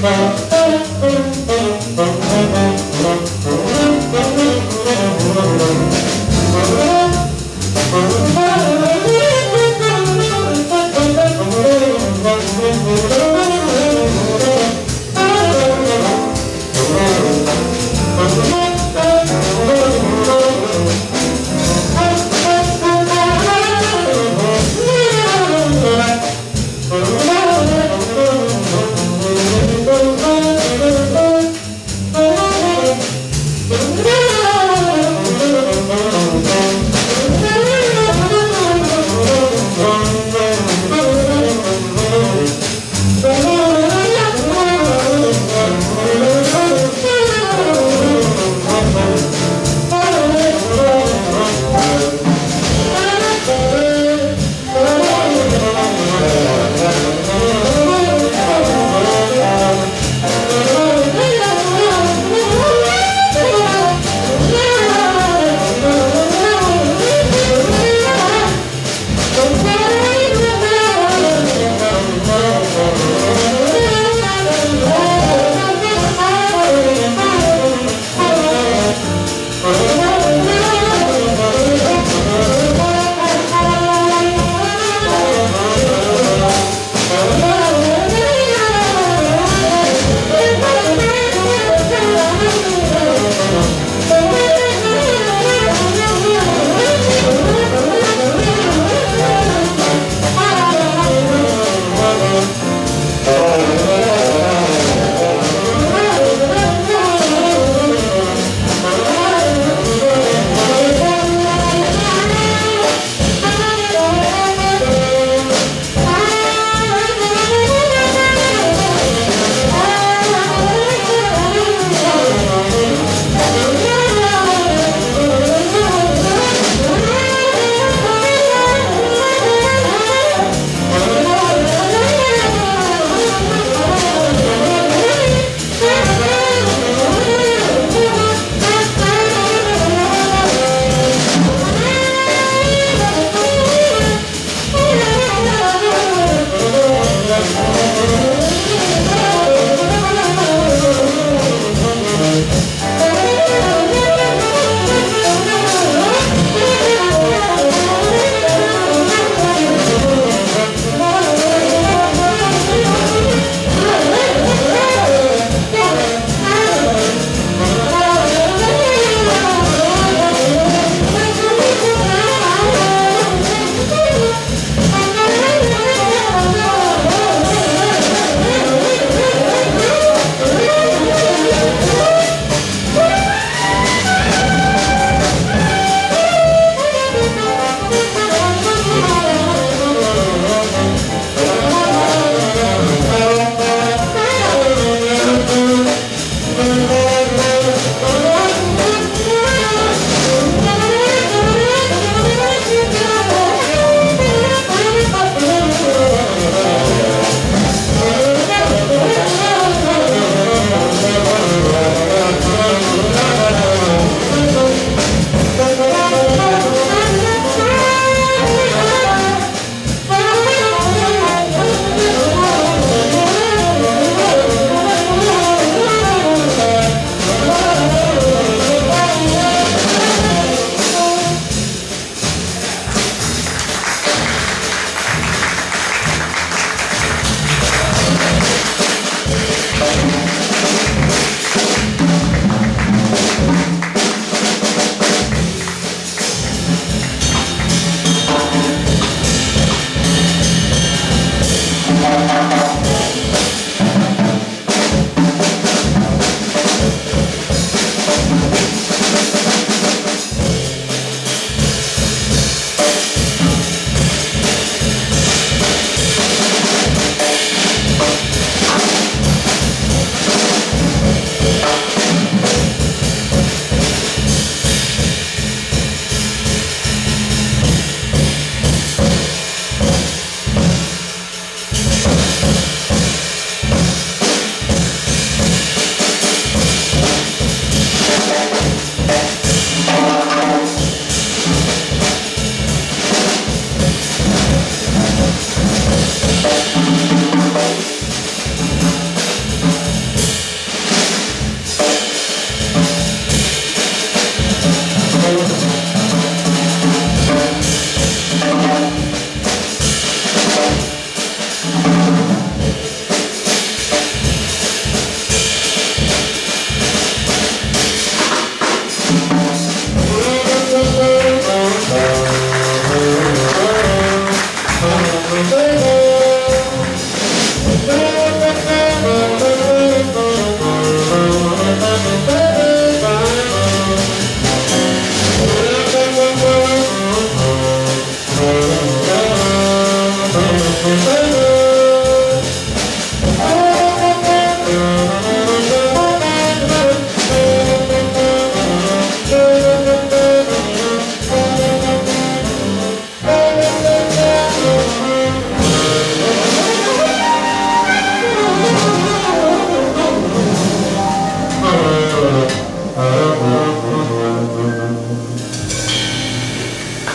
fall.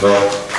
Well,